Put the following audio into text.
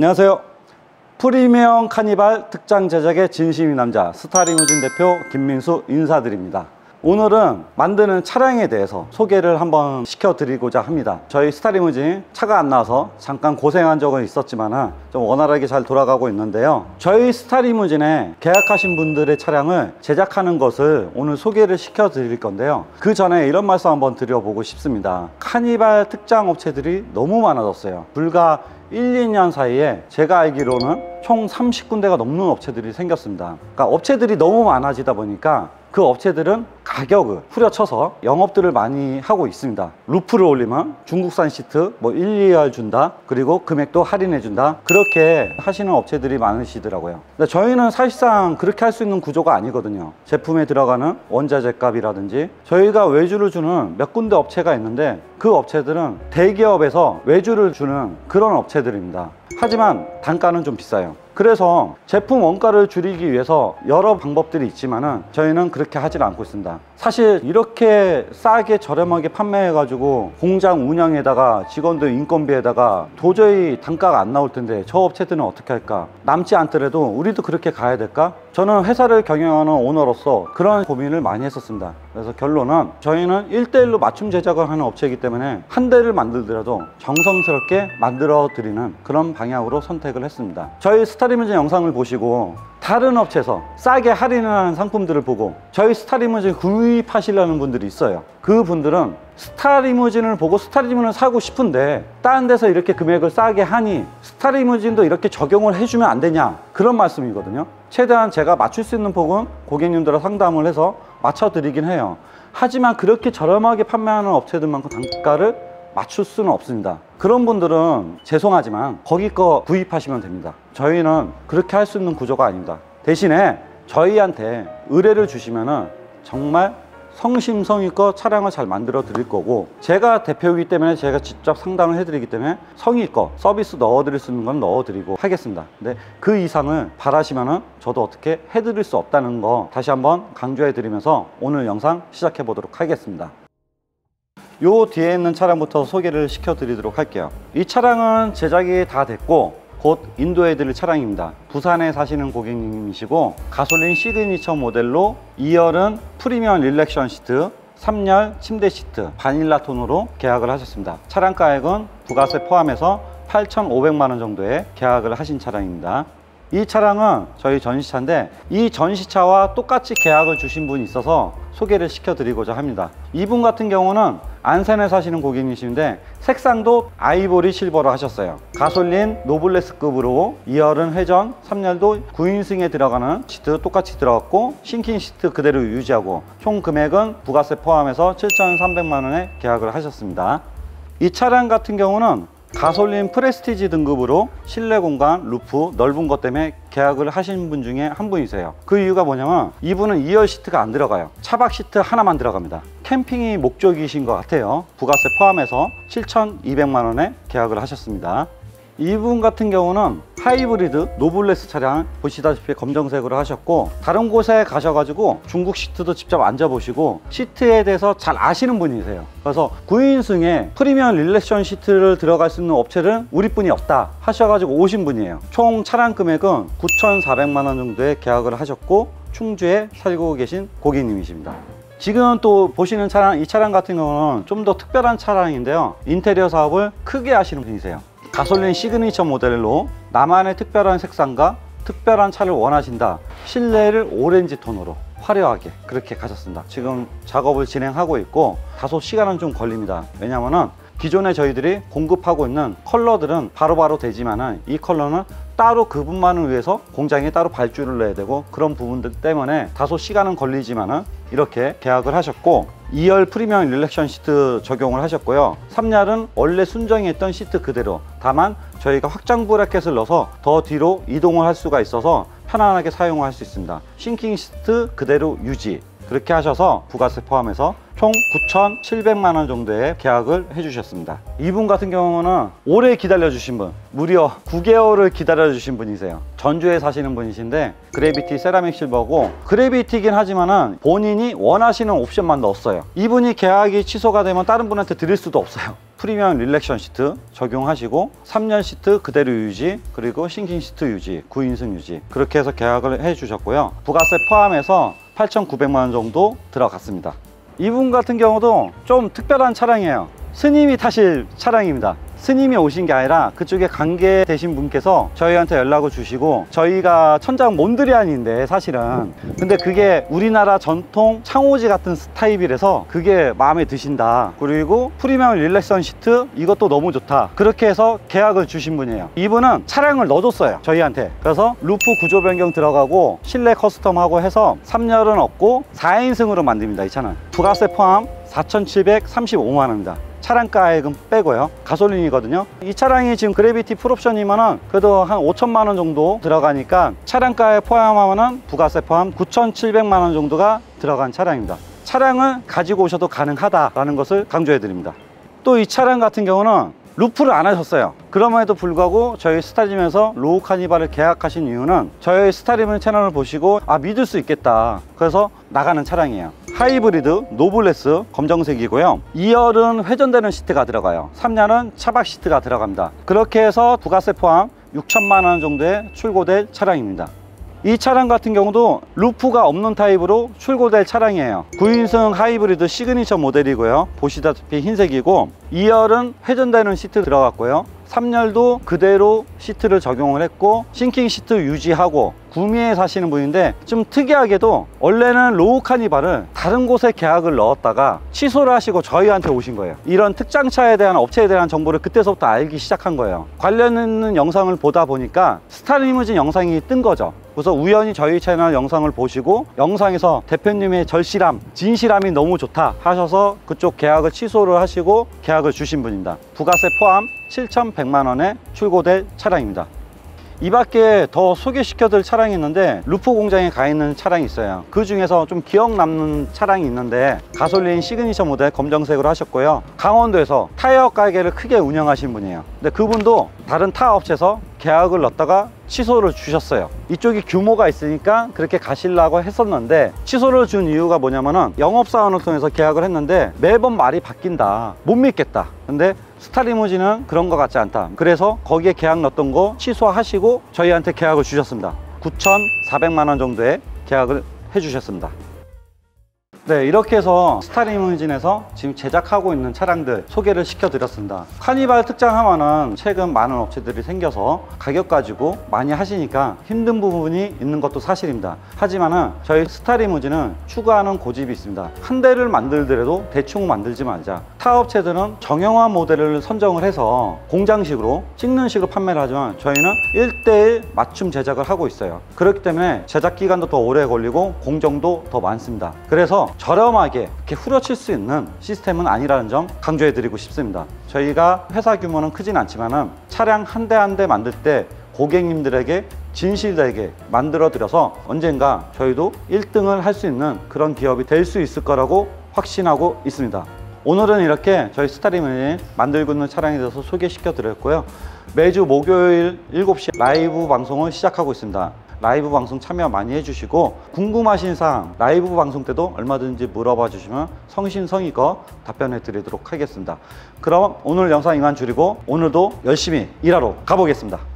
안녕하세요. 프리미엄 카니발 특장 제작의 진심인 남자 스타리무진 대표 김민수 인사드립니다. 오늘은 만드는 차량에 대해서 소개를 한번 시켜드리고자 합니다. 저희 스타리무진 차가 안 나와서 잠깐 고생한 적은 있었지만 좀 원활하게 잘 돌아가고 있는데요. 저희 스타리무진에 계약하신 분들의 차량을 제작하는 것을 오늘 소개를 시켜드릴 건데요. 그 전에 이런 말씀 한번 드려보고 싶습니다. 카니발 특장 업체들이 너무 많아졌어요. 불과 1, 2년 사이에 제가 알기로는 총 30군데가 넘는 업체들이 생겼습니다. 그러니까 업체들이 너무 많아지다 보니까 그 업체들은 가격을 후려쳐서 영업들을 많이 하고 있습니다. 루프를 올리면 중국산 시트 뭐 1, 2열 준다. 그리고 금액도 할인해 준다. 그렇게 하시는 업체들이 많으시더라고요. 근데 저희는 사실상 그렇게 할 수 있는 구조가 아니거든요. 제품에 들어가는 원자재 값이라든지 저희가 외주를 주는 몇 군데 업체가 있는데 그 업체들은 대기업에서 외주를 주는 그런 업체들입니다. 하지만 단가는 좀 비싸요. 그래서 제품 원가를 줄이기 위해서 여러 방법들이 있지만 은 저희는 그렇게 하질 않고 있습니다. now. 사실 이렇게 싸게 저렴하게 판매해가지고 공장 운영에다가 직원들 인건비에다가 도저히 단가가 안 나올 텐데 저 업체들은 어떻게 할까? 남지 않더라도 우리도 그렇게 가야 될까? 저는 회사를 경영하는 오너로서 그런 고민을 많이 했었습니다. 그래서 결론은 저희는 1대1로 맞춤 제작을 하는 업체이기 때문에 한 대를 만들더라도 정성스럽게 만들어 드리는 그런 방향으로 선택을 했습니다. 저희 스타리무진 영상을 보시고 다른 업체에서 싸게 할인하는 상품들을 보고 저희 스타리무진 구 입하시려는 분들이 있어요. 그 분들은 스타 리무진을 보고 스타 리무진을 사고 싶은데 다른 데서 이렇게 금액을 싸게 하니 스타 리무진도 이렇게 적용을 해주면 안 되냐 그런 말씀이거든요. 최대한 제가 맞출 수 있는 폭은 고객님들과 상담을 해서 맞춰드리긴 해요. 하지만 그렇게 저렴하게 판매하는 업체들만큼 단가를 맞출 수는 없습니다. 그런 분들은 죄송하지만 거기 거 구입하시면 됩니다. 저희는 그렇게 할 수 있는 구조가 아닙니다. 대신에 저희한테 의뢰를 주시면은 정말 성심성의껏 차량을 잘 만들어 드릴 거고 제가 대표이기 때문에 제가 직접 상담을 해드리기 때문에 성의껏 서비스 넣어 드릴 수 있는 건 넣어 드리고 하겠습니다. 근데 그 이상을 바라시면은 저도 어떻게 해드릴 수 없다는 거 다시 한번 강조해 드리면서 오늘 영상 시작해 보도록 하겠습니다. 요 뒤에 있는 차량부터 소개를 시켜 드리도록 할게요. 이 차량은 제작이 다 됐고 곧 인도해 드릴 차량입니다. 부산에 사시는 고객님이시고 가솔린 시그니처 모델로 2열은 premium relaxation 시트 3열 침대 시트 바닐라 톤으로 계약을 하셨습니다. 차량 가액은 부가세 포함해서 8,500만 원 정도에 계약을 하신 차량입니다. 이 차량은 저희 전시차인데 이 전시차와 똑같이 계약을 주신 분이 있어서 소개를 시켜드리고자 합니다. 이분 같은 경우는 안산에 사시는 고객님이신데 색상도 아이보리 실버로 하셨어요. 가솔린 노블레스급으로 2열은 회전, 3열도 9인승에 들어가는 시트 똑같이 들어갔고 sinking 시트 그대로 유지하고 총 금액은 부가세 포함해서 7,300만 원에 계약을 하셨습니다. 이 차량 같은 경우는 가솔린 프레스티지 등급으로 실내 공간, 루프, 넓은 것 때문에 계약을 하신 분 중에 한 분이세요. 그 이유가 뭐냐면 이분은 2열 시트가 안 들어가요. 차박 시트 하나만 들어갑니다. 캠핑이 목적이신 것 같아요. 부가세 포함해서 7,200만 원에 계약을 하셨습니다. 이분 같은 경우는 하이브리드 노블레스 차량 보시다시피 검정색으로 하셨고 다른 곳에 가셔가지고 중국 시트도 직접 앉아보시고 시트에 대해서 잘 아시는 분이세요 그래서 9인승에 프리미엄 relaxation 시트를 들어갈 수 있는 업체는 우리 뿐이 없다 하셔가지고 오신 분이에요 총 차량 금액은 9,400만 원 정도의 계약을 하셨고 충주에 살고 계신 고객님이십니다 지금 또 보시는 차량 이 차량 같은 경우는 좀 더 특별한 차량인데요. 인테리어 사업을 크게 하시는 분이세요. 가솔린 시그니처 모델로 나만의 특별한 색상과 특별한 차를 원하신다. 실내를 오렌지 톤으로 화려하게 그렇게 가셨습니다. 지금 작업을 진행하고 있고 다소 시간은 좀 걸립니다. 왜냐면은 기존에 저희들이 공급하고 있는 컬러들은 바로바로 바로 되지만은 이 컬러는 따로 그분만을 위해서 공장에 따로 발주를 내야 되고 그런 부분들 때문에 다소 시간은 걸리지만은 이렇게 계약을 하셨고 2열 프리미엄 relaxation 시트 적용을 하셨고요. 3열은 원래 순정에 있던 시트 그대로. 다만 저희가 확장 bracket을 넣어서 더 뒤로 이동을 할 수가 있어서 편안하게 사용할 수 있습니다. sinking 시트 그대로 유지. 그렇게 하셔서 부가세 포함해서 총 9,700만 원 정도의 계약을 해주셨습니다. 이분 같은 경우는 오래 기다려주신 분, 무려 9개월을 기다려주신 분이세요. 전주에 사시는 분이신데 그래비티 세라믹 실버고 그래비티긴 하지만 은 본인이 원하시는 옵션만 넣었어요. 이분이 계약이 취소가 되면 다른 분한테 드릴 수도 없어요. 프리미엄 relaxation 시트 적용하시고 3열 시트 그대로 유지 그리고 sinking 시트 유지 9인승 유지 그렇게 해서 계약을 해 주셨고요 부가세 포함해서 8,900만 원 정도 들어갔습니다 이분 같은 경우도 좀 특별한 차량이에요. 스님이 타실 차량입니다 스님이 오신 게 아니라 그쪽에 관계되신 분께서 저희한테 연락을 주시고 저희가 천장 몬드리안인데 사실은. 근데 그게 우리나라 전통 창호지 같은 스타일이라서 그게 마음에 드신다. 그리고 프리미엄 relaxation 시트 이것도 너무 좋다. 그렇게 해서 계약을 주신 분이에요. 이분은 차량을 넣어줬어요 저희한테. 그래서 루프 구조 변경 들어가고 실내 custom하고 해서 3열은 없고 4인승으로 만듭니다 이 차는. 부가세 포함 4,735만 원입니다 차량가액은 빼고요. 가솔린이거든요. 이 차량이 지금 그래비티 풀옵션이면은 그래도 한 5천만 원 정도 들어가니까 차량가에 포함하면은 부가세 포함 9,700만 원 정도가 들어간 차량입니다. 차량을 가지고 오셔도 가능하다라는 것을 강조해 드립니다. 또 이 차량 같은 경우는 루프를 안 하셨어요. 그럼에도 불구하고 저희 스타리무진에서 low 카니발을 계약하신 이유는 저희 스타리무진 채널을 보시고 아 믿을 수 있겠다. 그래서 나가는 차량이에요 하이브리드 노블레스 검정색이고요. 2열은 회전되는 시트가 들어가요. 3열은 차박 시트가 들어갑니다. 그렇게 해서 부가세 포함 6천만 원 정도에 출고될 차량입니다. 이 차량 같은 경우도 루프가 없는 타입으로 출고될 차량이에요. 9인승 하이브리드 시그니처 모델이고요. 보시다시피 흰색이고 2열은 회전되는 시트 들어갔고요. 3열도 그대로 시트를 적용을 했고 sinking 시트 유지하고 구미에 사시는 분인데 좀 특이하게도 원래는 low 카니발을 다른 곳에 계약을 넣었다가 취소를 하시고 저희한테 오신 거예요 이런 특장차에 대한 업체에 대한 정보를 그때서부터 알기 시작한 거예요 관련 있는 영상을 보다 보니까 스타리무진 영상이 뜬 거죠 그래서 우연히 저희 채널 영상을 보시고 영상에서 대표님의 절실함, 진실함이 너무 좋다 하셔서 그쪽 계약을 취소를 하시고 계약을 주신 분입니다. 부가세 포함 7,100만 원에 출고될 차량입니다. 이 밖에 더 소개시켜 드릴 차량이 있는데 루프 공장에 가 있는 차량이 있어요. 그 중에서 좀 기억 남는 차량이 있는데 가솔린 시그니처 모델 검정색으로 하셨고요. 강원도에서 타이어 가게를 크게 운영하신 분이에요 근데 그분도 다른 타 업체에서 계약을 넣었다가 취소를 주셨어요. 이쪽이 규모가 있으니까 그렇게 가시려고 했었는데 취소를 준 이유가 뭐냐면은 영업사원을 통해서 계약을 했는데 매번 말이 바뀐다. 못 믿겠다. 근데 스타리무진은 그런 것 같지 않다. 그래서 거기에 계약 넣었던 거 취소하시고 저희한테 계약을 주셨습니다. 9,400만 원 정도의 계약을 해주셨습니다 네 이렇게 해서 스타리무진에서 지금 제작하고 있는 차량들 소개를 시켜드렸습니다. 카니발 특장하면은 최근 많은 업체들이 생겨서 가격 가지고 많이 하시니까 힘든 부분이 있는 것도 사실입니다. 하지만은 저희 스타리무진은 추구하는 고집이 있습니다. 한 대를 만들더라도 대충 만들지 말자. 타 업체들은 정형화 모델을 선정을 해서 공장식으로 찍는 식으로 판매를 하지만 저희는 1대1 맞춤 제작을 하고 있어요. 그렇기 때문에 제작 기간도 더 오래 걸리고 공정도 더 많습니다. 그래서 저렴하게 이렇게 후려칠 수 있는 시스템은 아니라는 점 강조해 드리고 싶습니다. 저희가 회사 규모는 크진 않지만 은 차량 한 대 한 대 만들 때 고객님들에게 진실되게 만들어 드려서 언젠가 저희도 1등을 할 수 있는 그런 기업이 될 수 있을 거라고 확신하고 있습니다. 오늘은 이렇게 저희 스타리무진이 만들고 있는 차량에 대해서 소개시켜 드렸고요. 매주 목요일 7시 라이브 방송을 시작하고 있습니다 라이브 방송 참여 많이 해주시고 궁금하신 사항 라이브 방송 때도 얼마든지 물어봐 주시면 성심성의껏 답변해 드리도록 하겠습니다. 그럼 오늘 영상 이만 줄이고 오늘도 열심히 일하러 가보겠습니다